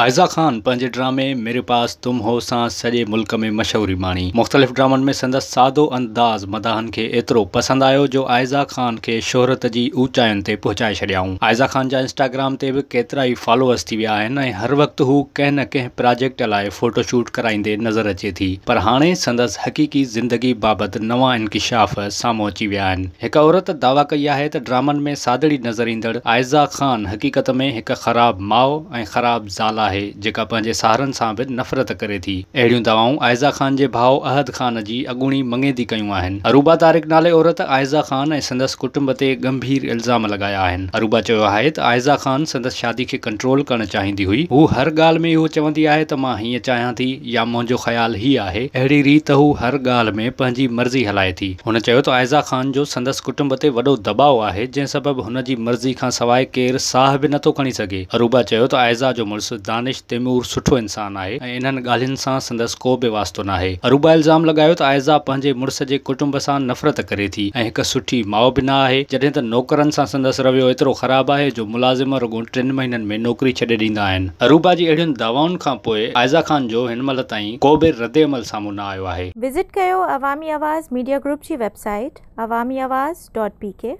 आयज़ा ख़ान पंहिंजे ड्रामे मेरे पास तुम हो सां सॼे मुल्क में मशहूरी माणी मुख़्तलिफ़ ड्रामनि में संदसि सादो अंदाज़ मदाहन खे एतिरो पसंदि आयो जो आयज़ा ख़ान खे शोहरत जी ऊचाइनि ते पहुचाए छॾियाऊं आयज़ा ख़ान जा इंस्टाग्राम ते बि केतिरा ई फॉलोअर्स थी विया आहिनि ऐं हर वक़्तु हू कंहिं न कंहिं प्रोजेक्ट लाइ फ़ोटोशूट शूट कराईंदे नज़र अचे थी पर हाणे संदसि हक़ीक़ी ज़िंदगी बाबति नवां इनकिशाफ़ साम्हूं अची विया आहिनि हिकु औरत दावा कई आहे त ड्रामनि में सादड़ी नज़र ईंदड़ आयज़ा ख़ान हक़ीक़त में हिकु ख़राबु माउ ऐं ख़राबु ज़ाल आहे जेका पंहिंजे सहारनि सां बि नफ़रत करे थी अहिड़ियूं दवाऊं आयज़ा ख़ान जे भाउ अहद ख़ान जी अॻूणी मङे थी कयूं आहिनि अरूबा तारिक नाले औरत आयज़ा ख़ान ऐं संदसि कुटुंब ते गंभीर इल्ज़ाम लॻाया आहिनि अरूबा चयो आहे त आयज़ा ख़ान संदसि शादी खे कंट्रोल करणु चाहींदी हुई हू हर ॻाल्हि में इहो चवंदी आहे त मां हीअं चाहियां थी या मुंहिंजो ख़्यालु ई आहे अहिड़ी रीत हू हर ॻाल्हि में पंहिंजी मर्ज़ी हलाए थी हुन चयो त आइज़ा ख़ान जो संदसि कुटुंब ते वॾो दबाव आहे जंहिं सबबि हुन जी मर्ज़ी खां सवाइ केरु साह बि नथो खणी सघे अरूबा चयो त आइज़ा जो मुड़ुसु दानिश सुठो इंसान आहे ऐं इन्हनि ॻाल्हियुनि सां संदसि को बि वास्तो नाहे अरूबा इल्ज़ाम लॻायो त आइज़ा पंहिंजे मुड़ुस जे कुटुंब सां नफ़रत करे थी ऐं हिकु सुठी माउ बि न आहे जॾहिं त नौकरनि सां संदसि रवियो एतिरो ख़राबु आहे जो मुलाज़िम रुगु टिनि महीननि में नौकिरी छॾे ॾींदा आहिनि अरूबा जी अहिड़ियुनि दवाउनि खां पोइ आइज़ा ख़ान जो हिन महिल ताईं को बि अमल साम्हूं न आयो आहे विज़िट कयो